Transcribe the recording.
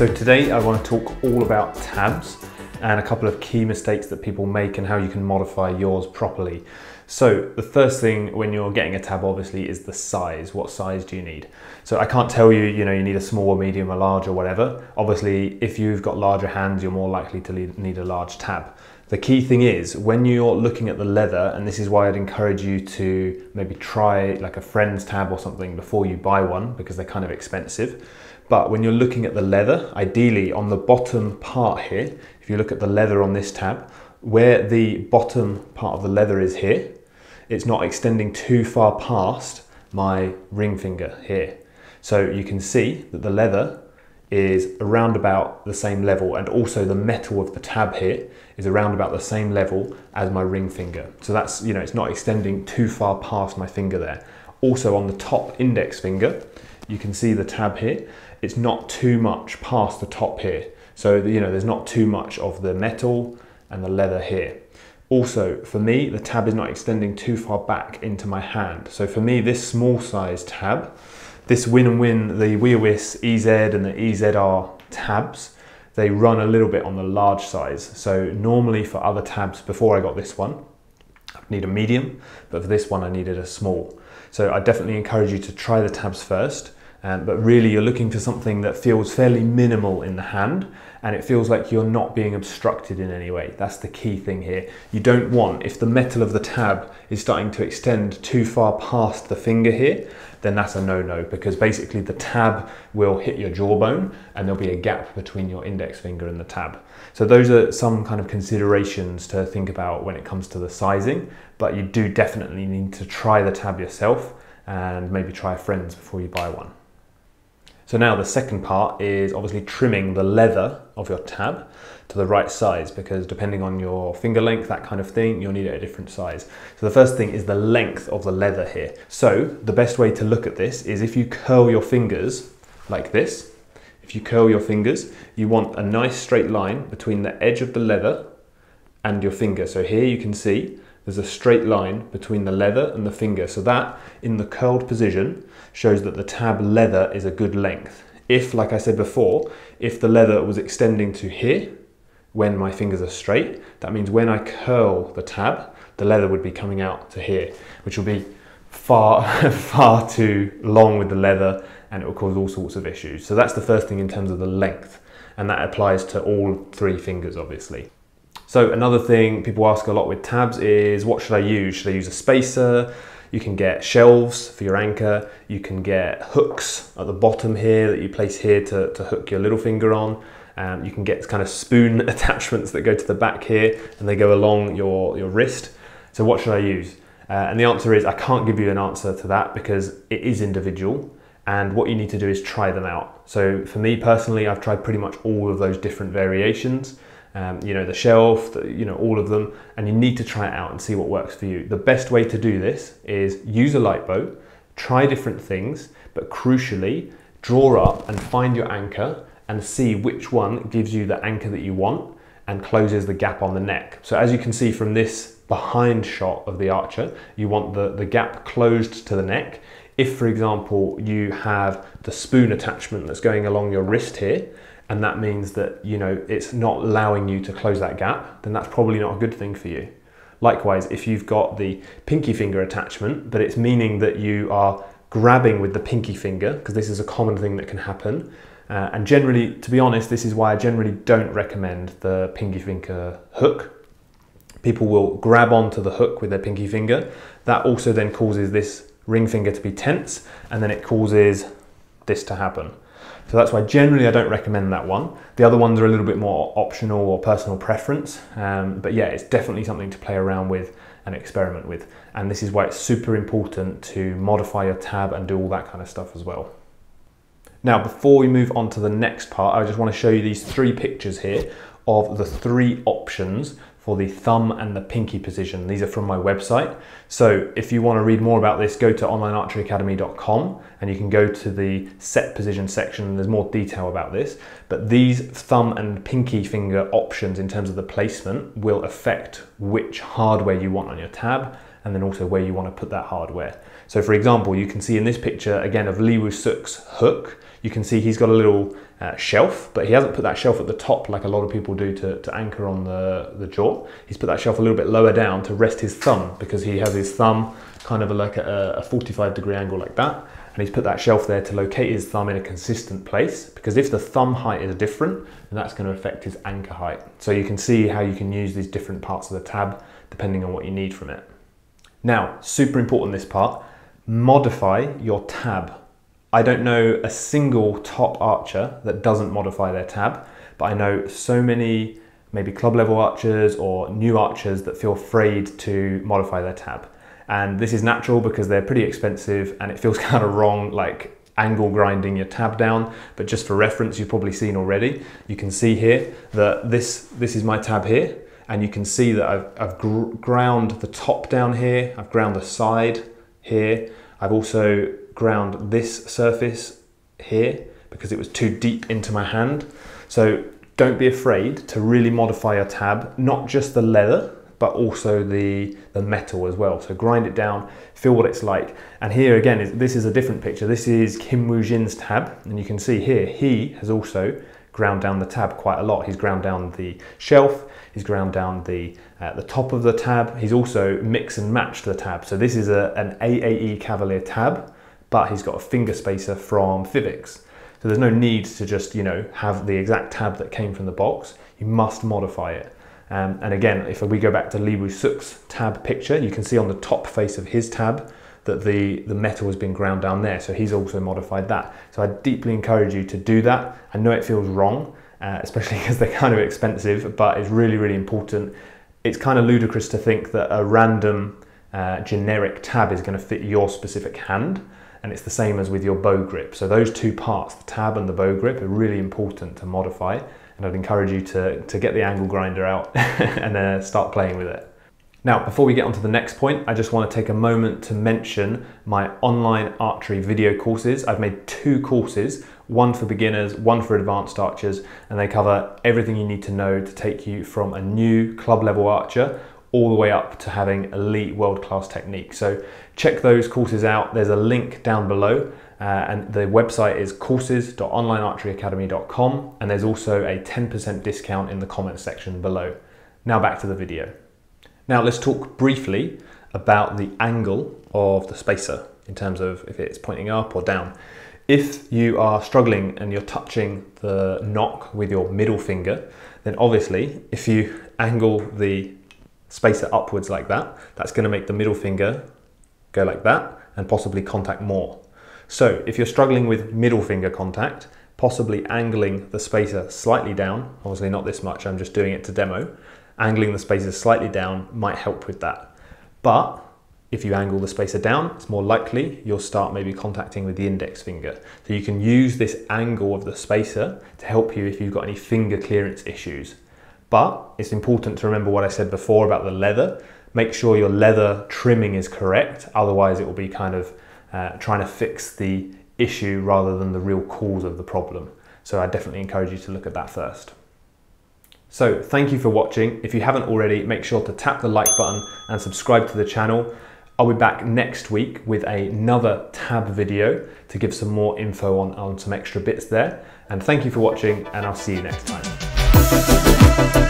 So today I want to talk all about tabs and a couple of key mistakes that people make and how you can modify yours properly. So the first thing when you're getting a tab obviously is the size. What size do you need? So I can't tell you, you know, you need a small, medium, or large or whatever. Obviously, if you've got larger hands, you're more likely to need a large tab. The key thing is when you're looking at the leather, and this is why I'd encourage you to maybe try like a friend's tab or something before you buy one because they're kind of expensive. But when you're looking at the leather, ideally on the bottom part here, if you look at the leather on this tab, where the bottom part of the leather is here, it's not extending too far past my ring finger here. So you can see that the leather is around about the same level and also the metal of the tab here is around about the same level as my ring finger. So that's, you know, it's not extending too far past my finger there. Also on the top index finger, you can see the tab here. It's not too much past the top here. So, you know, there's not too much of the metal and the leather here. Also, for me, the tab is not extending too far back into my hand. So for me, this small size tab, this Win and Win, the Wiawis EZ and the EZR tabs, they run a little bit on the large size. So normally for other tabs, before I got this one, I need a medium, but for this one I needed a small. So I definitely encourage you to try the tabs first um, but really you're looking for something that feels fairly minimal in the hand and it feels like you're not being obstructed in any way. That's the key thing here. You don't want, if the metal of the tab is starting to extend too far past the finger here, then that's a no-no because basically the tab will hit your jawbone and there'll be a gap between your index finger and the tab. So those are some kind of considerations to think about when it comes to the sizing, but you do definitely need to try the tab yourself and maybe try friend's before you buy one. So now the second part is obviously trimming the leather of your tab to the right size because depending on your finger length, that kind of thing, you'll need it a different size. So the first thing is the length of the leather here. So the best way to look at this is if you curl your fingers like this, if you curl your fingers, you want a nice straight line between the edge of the leather and your finger. So here you can see there's a straight line between the leather and the finger. So that, in the curled position, shows that the tab leather is a good length. If, like I said before, if the leather was extending to here, when my fingers are straight, that means when I curl the tab, the leather would be coming out to here, which will be far, far too long with the leather and it will cause all sorts of issues. So that's the first thing in terms of the length. And that applies to all three fingers, obviously. So another thing people ask a lot with tabs is what should I use? Should I use a spacer? You can get shelves for your anchor. You can get hooks at the bottom here that you place here to, to hook your little finger on. Um, you can get kind of spoon attachments that go to the back here and they go along your, your wrist. So what should I use? Uh, and the answer is I can't give you an answer to that because it is individual and what you need to do is try them out. So for me personally, I've tried pretty much all of those different variations um, you know, the shelf, the, you know, all of them, and you need to try it out and see what works for you. The best way to do this is use a light boat, try different things, but crucially, draw up and find your anchor and see which one gives you the anchor that you want and closes the gap on the neck. So as you can see from this behind shot of the archer, you want the, the gap closed to the neck. If, for example, you have the spoon attachment that's going along your wrist here, and that means that you know it's not allowing you to close that gap, then that's probably not a good thing for you. Likewise, if you've got the pinky finger attachment, but it's meaning that you are grabbing with the pinky finger, because this is a common thing that can happen, uh, and generally, to be honest, this is why I generally don't recommend the pinky finger hook. People will grab onto the hook with their pinky finger. That also then causes this ring finger to be tense, and then it causes this to happen. So that's why generally I don't recommend that one. The other ones are a little bit more optional or personal preference. Um, but yeah, it's definitely something to play around with and experiment with. And this is why it's super important to modify your tab and do all that kind of stuff as well. Now, before we move on to the next part, I just want to show you these three pictures here of the three options for the thumb and the pinky position. These are from my website. So if you want to read more about this, go to onlinearcheryacademy.com and you can go to the set position section. and There's more detail about this, but these thumb and pinky finger options in terms of the placement will affect which hardware you want on your tab and then also where you want to put that hardware. So for example, you can see in this picture again of Lee Woo Suk's hook, you can see he's got a little uh, shelf, but he hasn't put that shelf at the top like a lot of people do to, to anchor on the, the jaw. He's put that shelf a little bit lower down to rest his thumb because he has his thumb kind of like a, a 45 degree angle like that. And he's put that shelf there to locate his thumb in a consistent place because if the thumb height is different, then that's going to affect his anchor height. So you can see how you can use these different parts of the tab depending on what you need from it. Now, super important this part, modify your tab I don't know a single top archer that doesn't modify their tab, but I know so many maybe club level archers or new archers that feel afraid to modify their tab. And this is natural because they're pretty expensive and it feels kind of wrong, like angle grinding your tab down. But just for reference, you've probably seen already, you can see here that this, this is my tab here. And you can see that I've, I've gr ground the top down here, I've ground the side here. I've also ground this surface here because it was too deep into my hand. So don't be afraid to really modify your tab, not just the leather, but also the, the metal as well. So grind it down, feel what it's like. And here again, this is a different picture. This is Kim Woo Jin's tab. And you can see here, he has also ground down the tab quite a lot. He's ground down the shelf, he's ground down the, uh, the top of the tab. He's also mix and matched the tab. So this is a, an AAE Cavalier tab but he's got a finger spacer from Fivics. So there's no need to just, you know, have the exact tab that came from the box. You must modify it. Um, and again, if we go back to Woo Suk's tab picture, you can see on the top face of his tab that the, the metal has been ground down there. So he's also modified that. So I deeply encourage you to do that. I know it feels wrong, uh, especially because they're kind of expensive, but it's really, really important. It's kind of ludicrous to think that a random uh, generic tab is going to fit your specific hand and it's the same as with your bow grip. So those two parts, the tab and the bow grip, are really important to modify and I'd encourage you to, to get the angle grinder out and then start playing with it. Now, before we get on to the next point, I just want to take a moment to mention my online archery video courses. I've made two courses, one for beginners, one for advanced archers, and they cover everything you need to know to take you from a new club level archer all the way up to having elite world-class technique. So check those courses out. There's a link down below uh, and the website is courses.onlinearcheryacademy.com and there's also a 10% discount in the comments section below. Now back to the video. Now let's talk briefly about the angle of the spacer in terms of if it's pointing up or down. If you are struggling and you're touching the nock with your middle finger, then obviously if you angle the spacer upwards like that, that's going to make the middle finger go like that and possibly contact more. So if you're struggling with middle finger contact, possibly angling the spacer slightly down, obviously not this much, I'm just doing it to demo, angling the spacer slightly down might help with that. But if you angle the spacer down, it's more likely you'll start maybe contacting with the index finger. So you can use this angle of the spacer to help you if you've got any finger clearance issues. But it's important to remember what I said before about the leather. Make sure your leather trimming is correct, otherwise it will be kind of uh, trying to fix the issue rather than the real cause of the problem. So I definitely encourage you to look at that first. So thank you for watching. If you haven't already, make sure to tap the like button and subscribe to the channel. I'll be back next week with another tab video to give some more info on, on some extra bits there. And thank you for watching and I'll see you next time. Thank you.